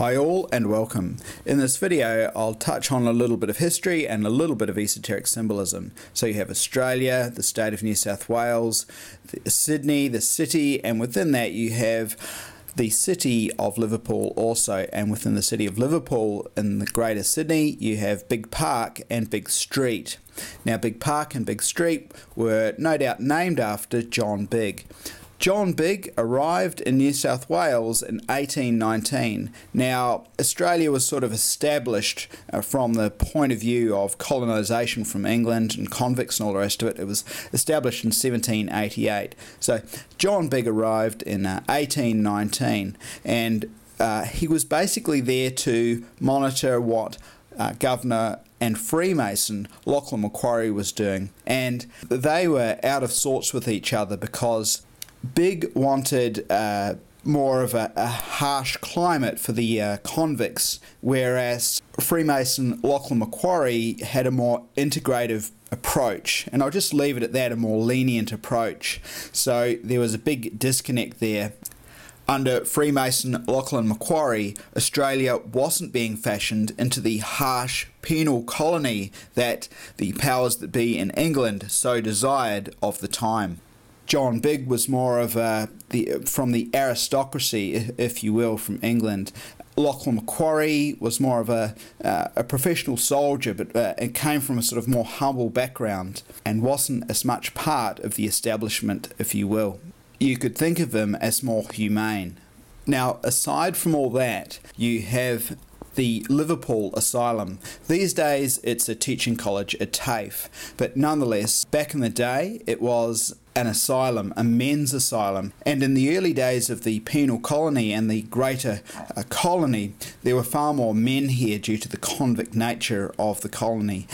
Hi all and welcome. In this video I'll touch on a little bit of history and a little bit of esoteric symbolism. So you have Australia, the state of New South Wales, Sydney, the city, and within that you have the city of Liverpool also and within the city of Liverpool in the greater Sydney you have Bigge Park and Bigge Street. Now Bigge Park and Bigge Street were no doubt named after John Bigge. John Bigge arrived in New South Wales in 1819. Now, Australia was sort of established uh, from the point of view of colonisation from England and convicts and all the rest of it. It was established in 1788. So, John Bigge arrived in uh, 1819 and uh, he was basically there to monitor what uh, Governor and Freemason Lachlan Macquarie was doing. And they were out of sorts with each other because Bigge wanted uh, more of a, a, harsh climate for the uh, convicts, whereas Freemason Lachlan Macquarie had a more integrative approach. And I'll just leave it at that a more lenient approach. So there was a big disconnect there. Under Freemason Lachlan Macquarie, Australia wasn't being fashioned into the harsh penal colony that the powers that be in England so desired of the time. John Bigge was more of a the from the aristocracy, if you will, from England. Lachlan Macquarie was more of a, uh, a professional soldier, but uh, it came from a sort of more humble background and wasn't as much part of the establishment, if you will. You could think of him as more humane. Now, aside from all that, you have the Liverpool Asylum. These days it's a teaching college at TAFE, but nonetheless, back in the day it was an asylum, a men's asylum. And in the early days of the penal colony and the greater uh, colony, there were far more men here due to the convict nature of the colony.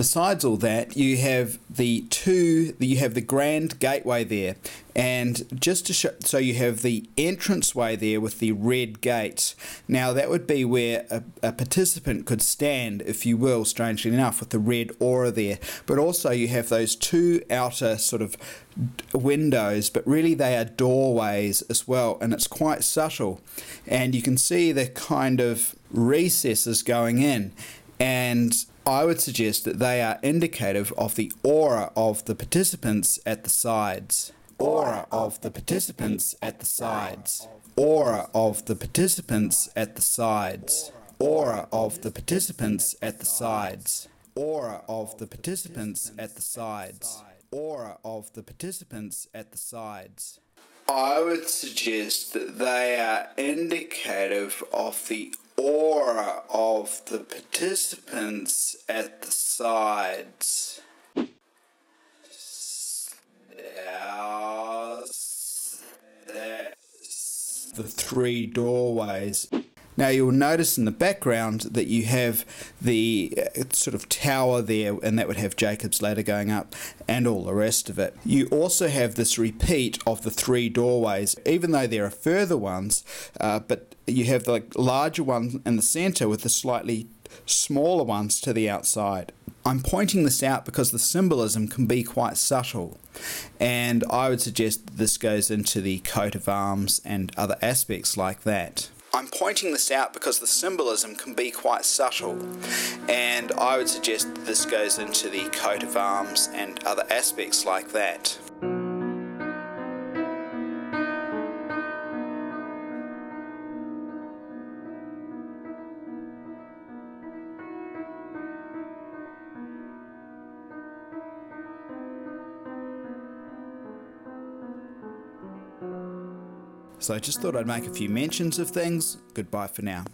Besides all that, you have the two, you have the grand gateway there, and just to show, so you have the entranceway there with the red gate. Now that would be where a, a participant could stand, if you will, strangely enough, with the red aura there. But also you have those two outer sort of windows, but really they are doorways as well, and it's quite subtle. And you can see the kind of recesses going in, and I would suggest that they are indicative of the aura of the participants at the sides. Aura of the participants at the sides. Aura of the participants at the sides. Aura of the participants at the sides. Aura of the participants at the sides. Aura of the participants at the sides. I would suggest that they are indicative of the aura of the participants at the sides. The three doorways. Now you'll notice in the background that you have the uh, sort of tower there, and that would have Jacob's ladder going up and all the rest of it. You also have this repeat of the three doorways, even though there are further ones, uh, but you have the larger one in the center with the slightly smaller ones to the outside. I'm pointing this out because the symbolism can be quite subtle, and I would suggest this goes into the coat of arms and other aspects like that. Pointing this out because the symbolism can be quite subtle, and I would suggest this goes into the coat of arms and other aspects like that. So I just thought I'd make a few mentions of things. Goodbye for now.